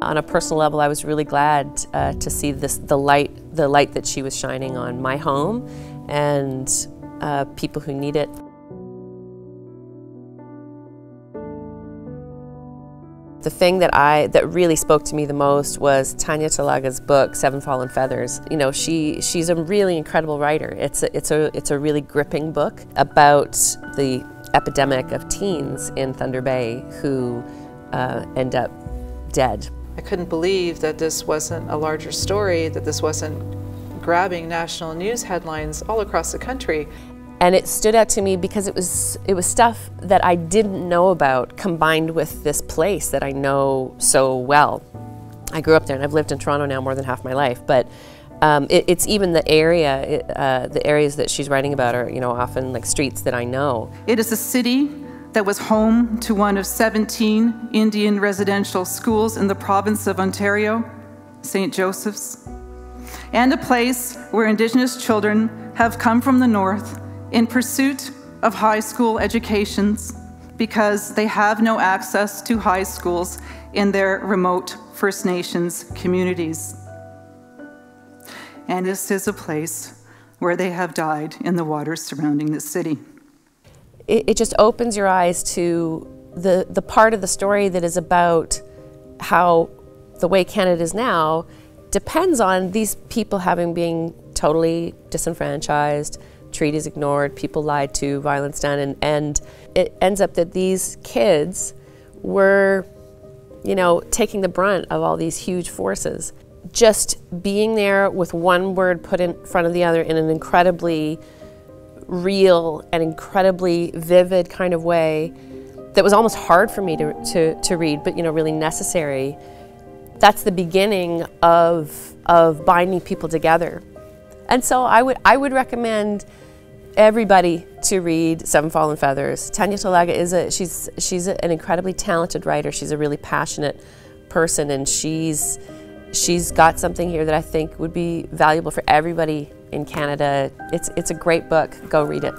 On a personal level, I was really glad uh, to see this, the light, the light that she was shining on my home and uh, people who need it. The thing that I that really spoke to me the most was Tanya Talaga's book Seven Fallen Feathers. You know, she she's a really incredible writer. It's a, it's a it's a really gripping book about the epidemic of teens in Thunder Bay who uh, end up dead. I couldn't believe that this wasn't a larger story, that this wasn't grabbing national news headlines all across the country. And it stood out to me because it was it was stuff that I didn't know about combined with this place that I know so well. I grew up there and I've lived in Toronto now more than half my life, but um, it, it's even the area, uh, the areas that she's writing about are, you know, often like streets that I know. It is a city that was home to one of 17 Indian residential schools in the province of Ontario, St. Joseph's, and a place where Indigenous children have come from the north in pursuit of high school educations because they have no access to high schools in their remote First Nations communities. And this is a place where they have died in the waters surrounding the city. It, it just opens your eyes to the, the part of the story that is about how the way Canada is now depends on these people having been totally disenfranchised, treaties ignored, people lied to, violence done, and, and it ends up that these kids were, you know, taking the brunt of all these huge forces. Just being there with one word put in front of the other in an incredibly real and incredibly vivid kind of way that was almost hard for me to, to, to read, but you know, really necessary. That's the beginning of, of binding people together. And so I would, I would recommend everybody to read Seven Fallen Feathers. Tanya Talaga is a, she's, she's an incredibly talented writer. She's a really passionate person and she's, she's got something here that I think would be valuable for everybody in Canada. It's, it's a great book. Go read it.